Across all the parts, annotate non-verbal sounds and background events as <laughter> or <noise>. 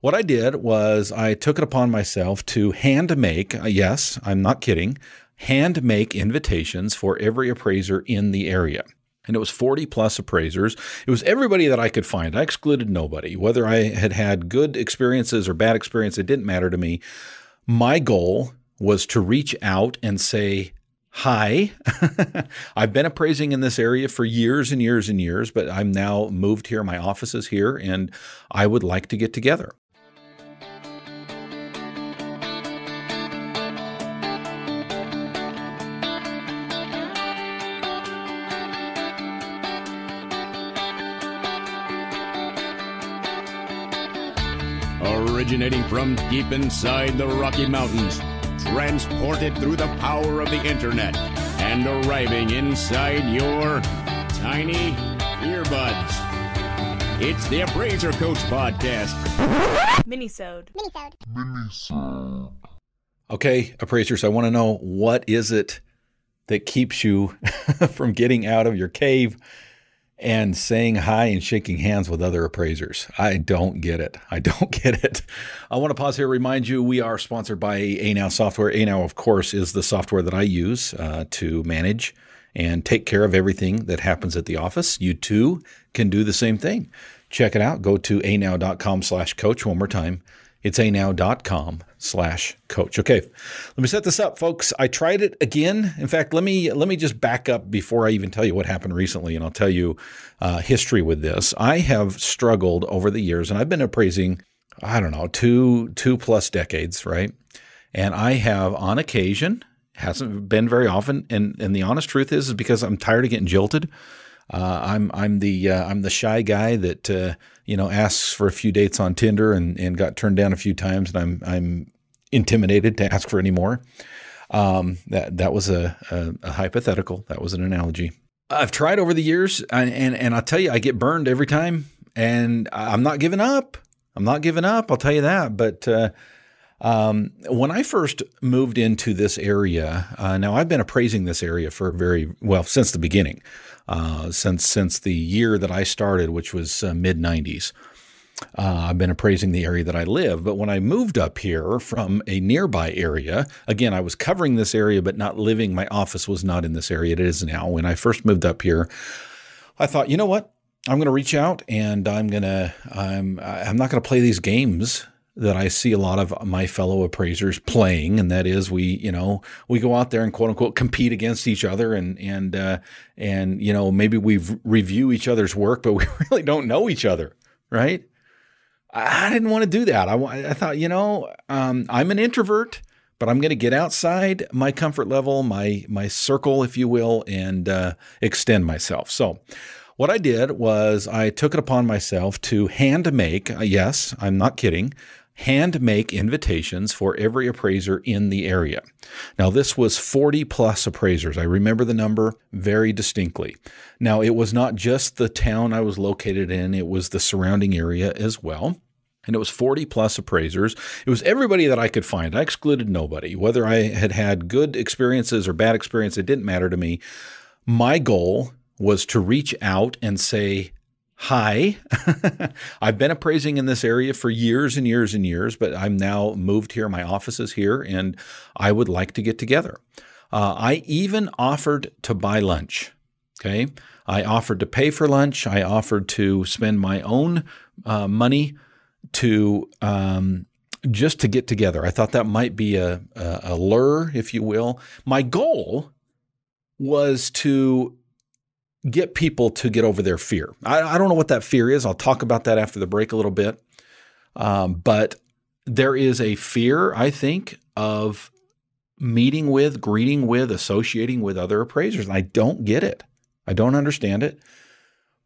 What I did was I took it upon myself to hand make, uh, yes, I'm not kidding, hand make invitations for every appraiser in the area. And it was 40 plus appraisers. It was everybody that I could find. I excluded nobody. Whether I had had good experiences or bad experience, it didn't matter to me. My goal was to reach out and say, Hi, <laughs> I've been appraising in this area for years and years and years, but I'm now moved here. My office is here, and I would like to get together. Originating from deep inside the Rocky Mountains transported through the power of the internet and arriving inside your tiny earbuds. It's the Appraiser Coach Podcast. Minisode. Minisode. Minisode. Okay, appraisers, I want to know what is it that keeps you <laughs> from getting out of your cave and saying hi and shaking hands with other appraisers. I don't get it. I don't <laughs> get it. I want to pause here, remind you we are sponsored by Anow Software. Anow, of course, is the software that I use uh, to manage and take care of everything that happens at the office. You too can do the same thing. Check it out. Go to anow.com slash coach one more time. It's anow.com slash coach. Okay, let me set this up, folks. I tried it again. In fact, let me let me just back up before I even tell you what happened recently, and I'll tell you uh, history with this. I have struggled over the years, and I've been appraising, I don't know, two two plus decades, right? And I have, on occasion, hasn't been very often, and and the honest truth is, is because I'm tired of getting jilted. Uh, I'm I'm the uh, I'm the shy guy that uh, you know asks for a few dates on Tinder and, and got turned down a few times, and I'm I'm intimidated to ask for any more. Um, that that was a, a, a, hypothetical. That was an analogy. I've tried over the years, and, and and I'll tell you, I get burned every time, and I'm not giving up. I'm not giving up. I'll tell you that. But uh, um, when I first moved into this area, uh, now I've been appraising this area for very well since the beginning uh, since since the year that I started, which was uh, mid '90s. Uh, I've been appraising the area that I live, but when I moved up here from a nearby area, again, I was covering this area, but not living. My office was not in this area. It is now. When I first moved up here, I thought, you know what? I'm going to reach out and I'm going to I'm I'm not going to play these games that I see a lot of my fellow appraisers playing, and that is we, you know, we go out there and quote unquote compete against each other, and and uh, and you know maybe we review each other's work, but <laughs> we really don't know each other, right? I didn't want to do that. I, I thought, you know, um, I'm an introvert, but I'm going to get outside my comfort level, my my circle, if you will, and uh, extend myself. So. What I did was I took it upon myself to hand make, uh, yes, I'm not kidding, hand make invitations for every appraiser in the area. Now, this was 40 plus appraisers. I remember the number very distinctly. Now, it was not just the town I was located in, it was the surrounding area as well. And it was 40 plus appraisers. It was everybody that I could find. I excluded nobody. Whether I had had good experiences or bad experience, it didn't matter to me. My goal was to reach out and say, Hi, <laughs> I've been appraising in this area for years and years and years, but I'm now moved here. My office is here, and I would like to get together. Uh, I even offered to buy lunch. Okay. I offered to pay for lunch. I offered to spend my own uh, money to um, just to get together. I thought that might be a, a, a lure, if you will. My goal was to get people to get over their fear. I, I, don't know what that fear is. I'll talk about that after the break a little bit. Um, but there is a fear, I think, of meeting with, greeting with, associating with other appraisers. And I don't get it. I don't understand it.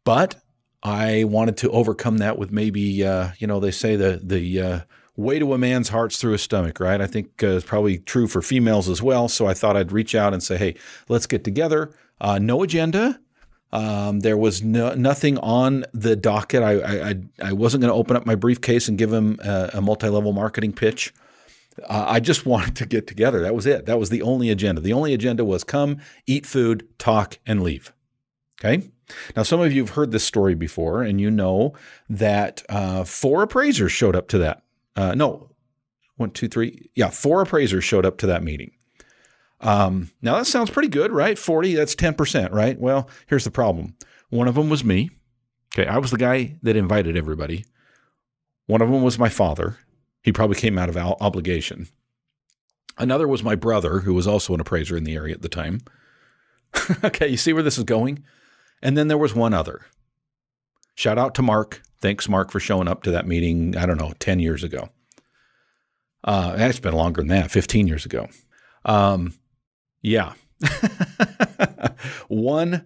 But I wanted to overcome that with maybe, uh, you know, they say the the uh, way to a man's heart's through his stomach, right? I think uh, it's probably true for females as well. So I thought I'd reach out and say, hey, let's get together. Uh, no agenda. Um, there was no, nothing on the docket. I, I, I wasn't going to open up my briefcase and give him a, a multi-level marketing pitch. Uh, I just <laughs> wanted to get together. That was it. That was the only agenda. The only agenda was come, eat food, talk, and leave. Okay. Now, some of you have heard this story before, and you know that uh, four appraisers showed up to that. Uh, no, one, two, three. Yeah, four appraisers showed up to that meeting. Um, now, that sounds pretty good, right? 40, that's 10%, right? Well, here's the problem one of them was me. Okay. I was the guy that invited everybody. One of them was my father. He probably came out of obligation. Another was my brother, who was also an appraiser in the area at the time. <laughs> okay, you see where this is going? And then there was one other. Shout out to Mark. Thanks, Mark, for showing up to that meeting, I don't know, 10 years ago. Uh, it's been longer than that, 15 years ago. Um, yeah. <laughs> one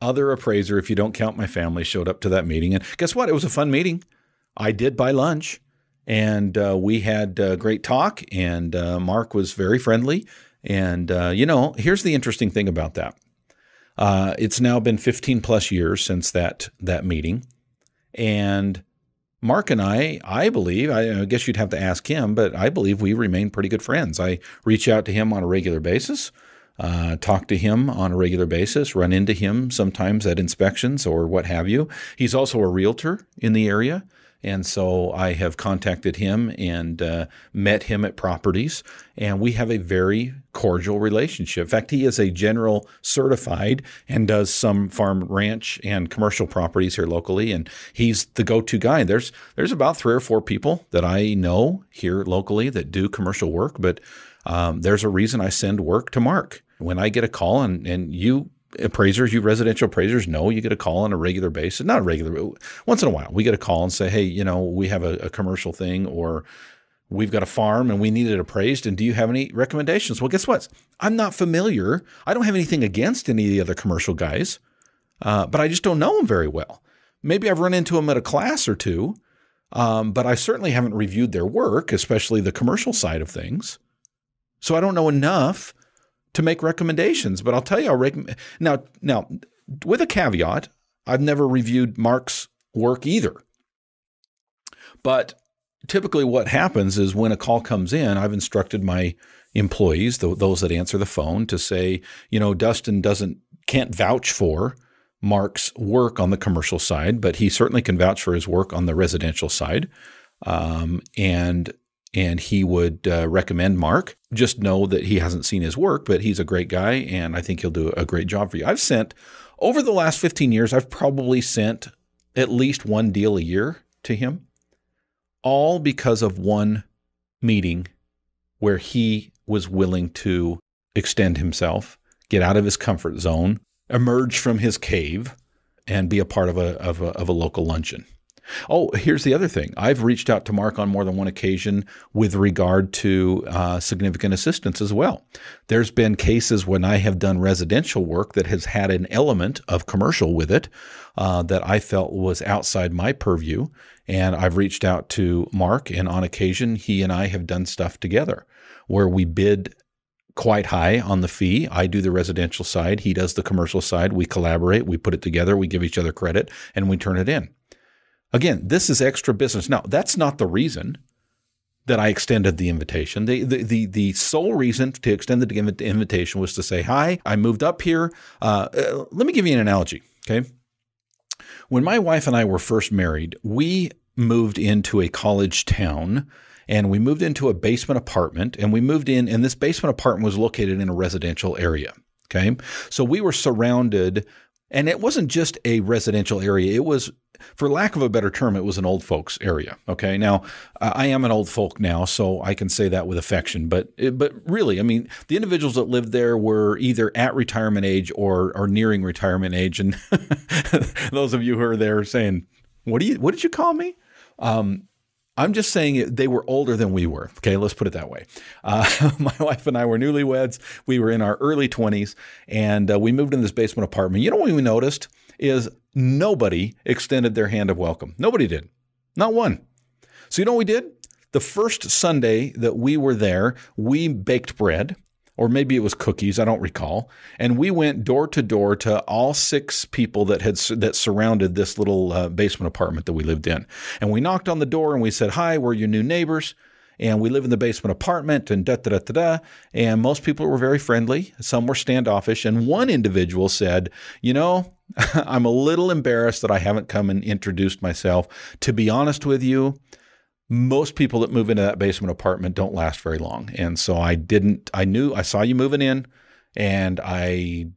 other appraiser, if you don't count my family, showed up to that meeting. And guess what? It was a fun meeting. I did buy lunch and uh, we had a great talk, and uh, Mark was very friendly. And, uh, you know, here's the interesting thing about that. Uh, it's now been 15 plus years since that that meeting, and Mark and I, I believe, I, I guess you'd have to ask him, but I believe we remain pretty good friends. I reach out to him on a regular basis, uh, talk to him on a regular basis, run into him sometimes at inspections or what have you. He's also a realtor in the area. And so I have contacted him and uh, met him at properties, and we have a very cordial relationship. In fact, he is a general certified and does some farm, ranch, and commercial properties here locally, and he's the go-to guy. There's there's about three or four people that I know here locally that do commercial work, but um, there's a reason I send work to Mark. When I get a call and and you appraisers, you residential appraisers know you get a call on a regular basis, not a regular, once in a while, we get a call and say, hey, you know, we have a, a commercial thing or we've got a farm and we need it appraised. And do you have any recommendations? Well, guess what? I'm not familiar. I don't have anything against any of the other commercial guys, uh, but I just don't know them very well. Maybe I've run into them at a class or two, um, but I certainly haven't reviewed their work, especially the commercial side of things. So I don't know enough to make recommendations. But I'll tell you, I'll rec- now now with a caveat, I've never reviewed Mark's work either. But typically, what happens is when a call comes in, I've instructed my employees, those that answer the phone, to say, you know, Dustin doesn't can't vouch for Mark's work on the commercial side, but he certainly can vouch for his work on the residential side. Um, and and he would uh, recommend Mark. Just know that he hasn't seen his work, but he's a great guy, and I think he'll do a great job for you. I've sent over the last 15 years, I've probably sent at least one deal a year to him, all because of one meeting where he was willing to extend himself, get out of his comfort zone, emerge from his cave, and be a part of a, of a, of a local luncheon. Oh, here's the other thing. I've reached out to Mark on more than one occasion with regard to uh, significant assistance as well. There's been cases when I have done residential work that has had an element of commercial with it uh, that I felt was outside my purview. And I've reached out to Mark, and on occasion, he and I have done stuff together where we bid quite high on the fee. I do the residential side, he does the commercial side. We collaborate, we put it together, we give each other credit, and we turn it in. Again, this is extra business. Now, that's not the reason that I extended the invitation. The, the, the, the sole reason to extend the invitation was to say, Hi, I moved up here. Uh, uh, let me give you an analogy. Okay. When my wife and I were first married, we moved into a college town and we moved into a basement apartment and we moved in, and this basement apartment was located in a residential area. Okay. So we were surrounded and it wasn't just a residential area. It was, for lack of a better term, it was an old folks area. Okay. Now, I am an old folk now, so I can say that with affection. But, but really, I mean, the individuals that lived there were either at retirement age or, or nearing retirement age. And <laughs> those of you who are there saying, what do you, what did you call me? Um, I'm just saying they were older than we were. Okay, let's put it that way. Uh, <laughs> my wife and I were newlyweds. We were in our early 20s, and uh, we moved in this basement apartment. You know what we noticed is nobody extended their hand of welcome. Nobody did, not one. So you know what we did? The first Sunday that we were there, we baked bread or maybe it was cookies, I don't recall. And we went door to door to all six people that had that surrounded this little uh, basement apartment that we lived in. And we knocked on the door and we said, "Hi, we're your new neighbors." And we live in the basement apartment and da da da da da. And most people were very friendly. Some were standoffish. And one individual said, You know, <laughs> I'm a little embarrassed that I haven't come and introduced myself. To be honest with you, most people that move into that basement apartment don't last very long. And so I didn't I knew I saw you moving in and I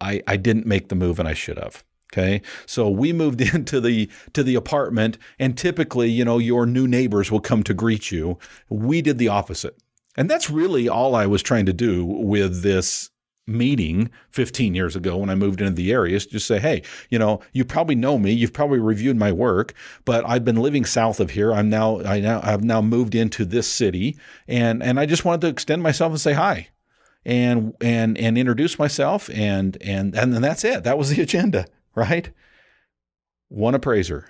I I didn't make the move and I should have. Okay. So we moved <laughs> into the to the apartment and typically, you know, your new neighbors will come to greet you. We did the opposite. And that's really all I was trying to do with this meeting 15 years ago when I moved into the area is just say, hey, you know, you probably know me, you've probably reviewed my work, but I've been living south of here. I'm now I now I've now moved into this city and and I just wanted to extend myself and say hi and and and introduce myself and and and then that's it. That was the <laughs> agenda, right? One appraiser.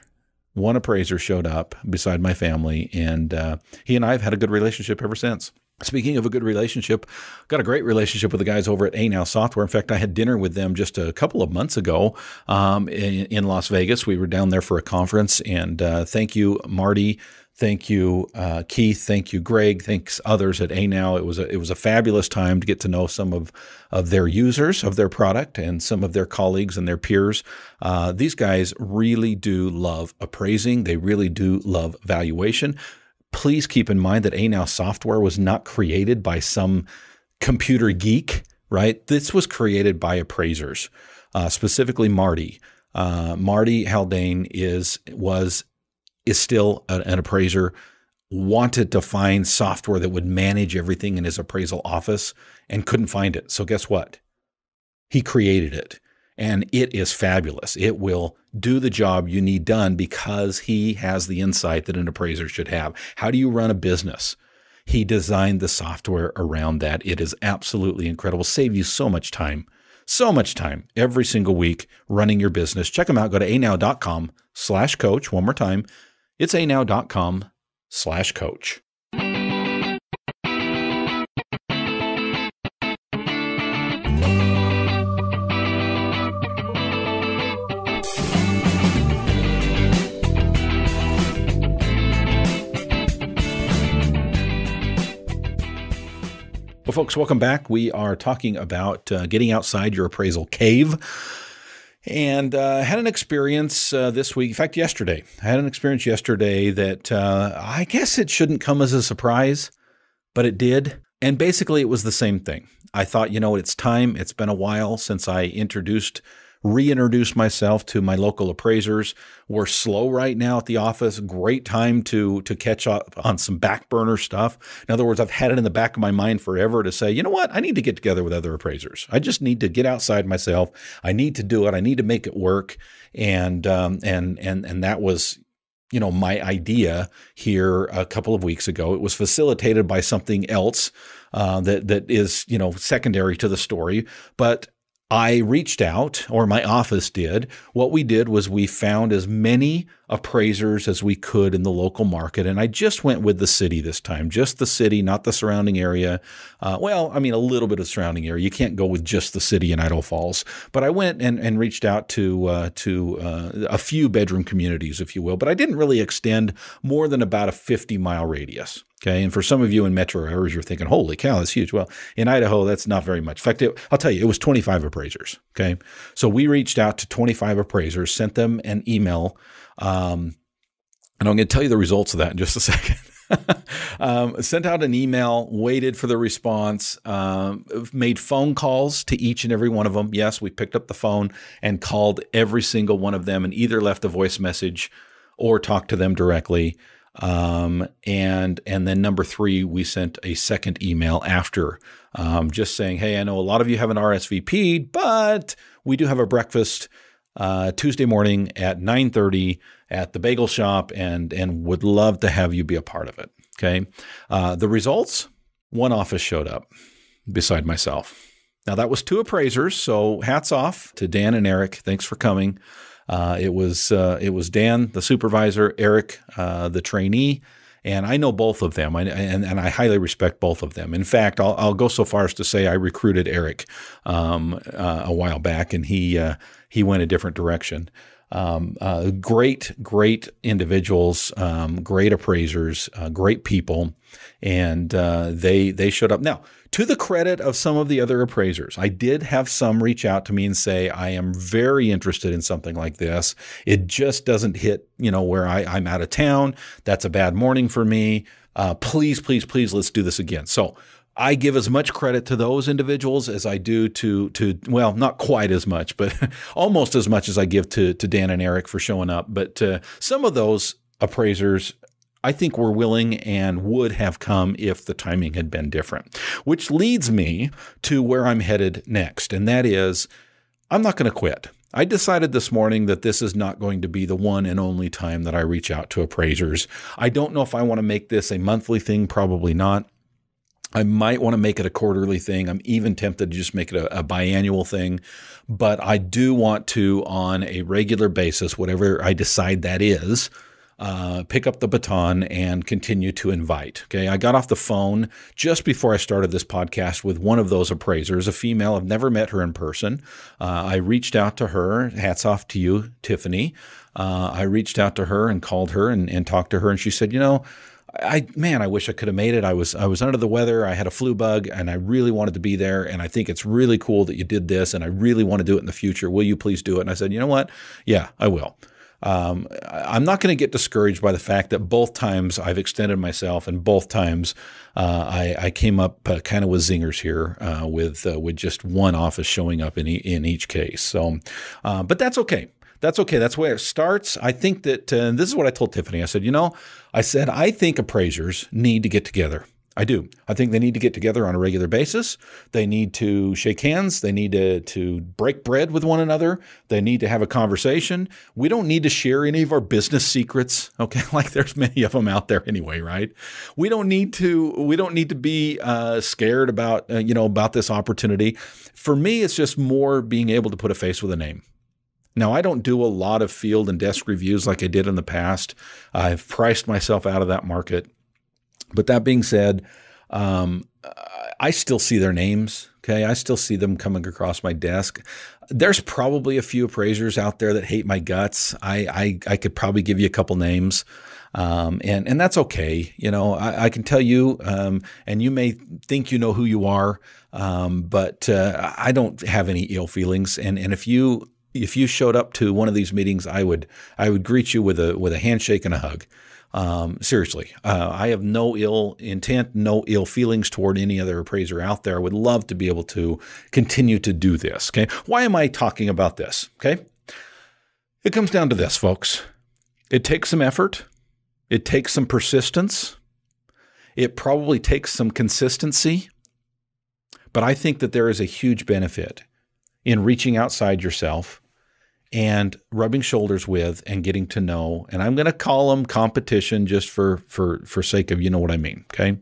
One appraiser showed up beside my family, and uh, he and I have had a good relationship ever since. Speaking of a good relationship, got a great relationship with the guys over at Anow Software. In fact, I had dinner with them just a couple of months ago um, in, in, Las Vegas. We were down there for a conference, and uh, thank you, Marty. Thank you, uh, Keith. Thank you, Greg. Thanks others at Anow. It was a it was a fabulous time to get to know some of of their users of their product and some of their colleagues and their peers. Uh, these guys really do love appraising. They really do love valuation please keep in mind that Anow software was not created by some computer geek, right? This was created by appraisers, uh, specifically Marty. Uh, Marty Haldane is was is still an appraiser. Wanted to find software that would manage everything in his appraisal office and couldn't find it. So guess what? He created it and it is fabulous. It will do the job you need done because he has the insight that an appraiser should have. How do you run a business? He designed the software around that. It is absolutely incredible. Save you so much time, so much time every single week running your business. Check them out. Go to anow.com slash coach. One more time. It's anow.com slash coach. Folks, welcome back. We are talking about uh, getting outside your appraisal cave. And uh, had an experience uh, this week, in fact, yesterday. I had an experience yesterday that uh, I guess it shouldn't come as a surprise, but it did. And basically, it was the same thing. I thought, you know, it's time. It's been a while since I introduced reintroduce myself to my local appraisers. We're slow right now at the office. Great time to to catch up on some back burner stuff. In other words, I've had it in the back of my mind forever to say, you know what, I need to get together with other appraisers. I just need to get outside myself. I need to do it. I need to make it work. And um, and and and that was you know my idea here a couple of weeks ago. It was facilitated by something else uh, that that is you know secondary to the story, but I reached out, or my office did. What we did was we found as many appraisers as we could in the local market. And I just went with the city this time, just the city, not the surrounding area. Uh, well, I mean, a little bit of surrounding area. You can't go with just the city in Idaho Falls. But I went and, and reached out to, uh, to uh, a few bedroom communities, if you will. But I didn't really extend more than about a 50 mile radius. Okay. And for some of you in metro areas, you're thinking, holy cow, that's huge. Well, in Idaho, that's not very much. In fact, it, I'll tell you, it was 25 appraisers. Okay. So we reached out to 25 appraisers, sent them an email. Um, and I'm going to tell you the results of that in just a <laughs> second. um, sent out an email, waited for the response, um, made phone calls to each and every one of them. Yes, we picked up the phone and called every single one of them and either left a voice message or talked to them directly. Um, and and then number three, we sent a second email after, um, just saying, hey, I know a lot of you haven't RSVP'd, but we do have a breakfast uh, Tuesday morning at 9:30 at the Bagel Shop, and and would love to have you be a part of it. Okay, uh, the results: one office showed up beside myself. Now that was two appraisers, so hats off to Dan and Eric. Thanks for coming. Uh, it was uh, it was Dan, the supervisor, Eric, uh, the trainee, and I know both of them, I, and, and I highly respect both of them. In fact, I'll, I'll go so far as to say I recruited Eric um, uh, a while back, and he uh, he went a different direction. Um, uh, great, great individuals, um, great appraisers, uh, great people, and uh, they they showed up. Now, to the credit of some of the other appraisers, I did have some reach out to me and say, I am very interested in something like this. It just doesn't hit, you know, where I, I'm out of town. That's a bad morning for me. Uh, please, please, please, let's do this again. So I give as much credit to those individuals as I do to to well, not quite as much, but <laughs> almost as much as I give to to Dan and Eric for showing up. But uh, some of those appraisers I think were willing and would have come if the timing had been different. Which leads me to where I'm headed next, and that is I'm not going to quit. I decided this morning that this is not going to be the one and only time that I reach out to appraisers. I don't know if I want to make this a monthly thing, probably not. I might want to make it a quarterly thing. I'm even tempted to just make it a, a, biannual thing, but I do want to, on a regular basis, whatever I decide that is, uh, pick up the baton and continue to invite. Okay. I got off the phone just before I started this podcast with one of those appraisers, a female. I've never met her in person. Uh, I reached out to her. Hats off to you, Tiffany. Uh, I reached out to her and called her and, and talked to her, and she said, You know, I man, I wish I could have made it. I was I was under the weather. I had a flu bug, and I really wanted to be there. And I think it's really cool that you did this, and I really want to do it in the future. Will you please do it? And I said, you know what? Yeah, I will. Um, I'm not going to get discouraged by the fact that both times I've extended myself, and both times uh, I, I, came up uh, kind of with zingers here, uh, with uh, with just one office showing up in e- in each case. So, uh, but that's okay that's okay. That's where it starts. I think that uh, this is what I told Tiffany. I said, you know, I said, I think appraisers need to get together. I do. I think they need to get together on a regular basis. They need to shake hands. They need to, to break bread with one another. They need to have a conversation. We don't need to share any of our business secrets. <laughs> Okay, <laughs> like there's many of them out there anyway, right? We don't need to. We don't need to be uh, scared about uh, you know about this opportunity. For me, it's just more being able to put a face with a name. Now, I don't do a lot of field and desk reviews like I did in the past. I've priced myself out of that market. But that being said, um, I still see their names. Okay. I still see them coming across my desk. There's probably a few appraisers out there that hate my guts. I, I, I could probably give you a couple names. Um, and and that's okay. You know, I, I can tell you, um, and you may think you know who you are, um, but uh, I don't have any ill feelings. And and if you if you showed up to one of these meetings, I would I would greet you with a with a handshake and a hug. Um, seriously, uh, I have no ill intent, no ill feelings toward any other appraiser out there. I would love to be able to continue to do this. Okay, why am I talking about this? Okay, it comes down to this, folks. It takes some effort. It takes some persistence. It probably takes some consistency. But I think that there is a huge benefit in reaching outside yourself and rubbing shoulders with and getting to know. And i'm going to call them competition just for for for sake of you know what i mean okay?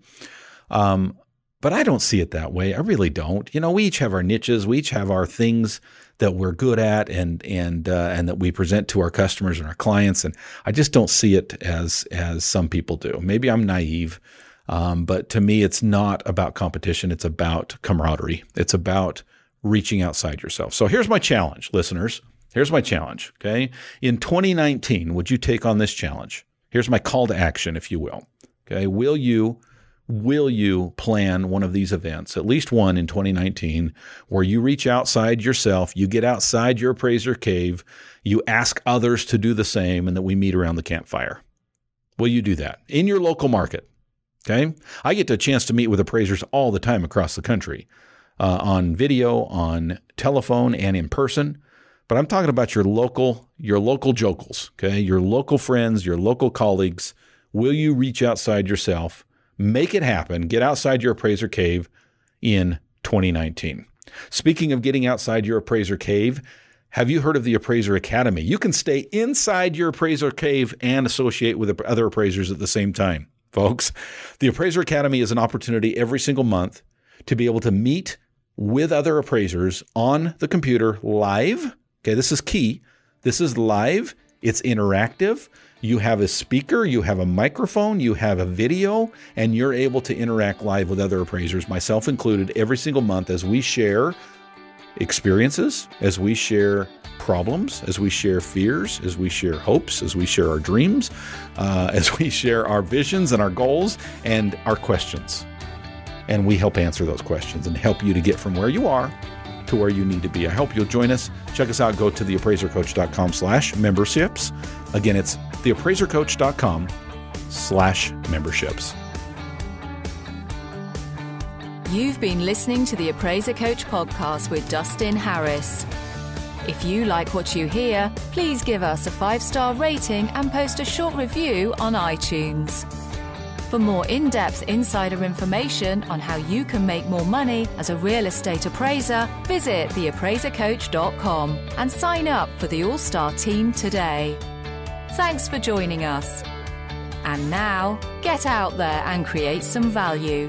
Um, but i don't see it that way. I really don't. You know we each have our niches. We each have our things that we're good at and and uh, and that we present to our customers and our clients. And i just don't see it as as some people do. Maybe i'm naive um, but to me it's not about competition. It's about camaraderie. It's about reaching outside yourself. So here's my challenge, listeners. Here's my challenge. Okay. In 2019, would you take on this challenge? Here's my call to action, if you will. Okay. Will you will you plan one of these events, at least one in 2019, where you reach outside yourself, you get outside your appraiser cave, you ask others to do the same, and that we meet around the campfire? Will you do that in your local market? Okay. I get a chance to meet with appraisers all the time across the country uh, on video, on telephone, and in person. But I'm talking about your local, your local jokels, okay? Your local friends, your local colleagues. Will you reach outside yourself, make it happen, get outside your appraiser cave in 2019? Speaking of getting outside your appraiser cave, have you heard of the Appraiser Academy? You can stay inside your appraiser cave and associate with other appraisers at the same time, folks. The Appraiser Academy is an opportunity every single month to be able to meet with other appraisers on the computer live. Okay, this is key. This is live, it's interactive. You have a speaker, you have a microphone, you have a video, and you're able to interact live with other appraisers, myself included, every single month as we share experiences, as we share problems, as we share fears, as we share hopes, as we share our dreams, uh, <laughs> as we share our visions and our goals and our questions. And we help answer those questions and help you to get from where you are to where you need to be. I hope you'll join us. Check us out. Go to theappraisercoach.com slash memberships. Again, it's theappraisercoach.com slash memberships. You've been listening to the Appraiser Coach podcast with Dustin Harris. If you like what you hear, please give us a five star rating and post a short review on iTunes. For more in depth insider information on how you can make more money as a real estate appraiser, visit theappraisercoach.com and sign up for the All Star team today. Thanks for joining us. And now, get out there and create some value.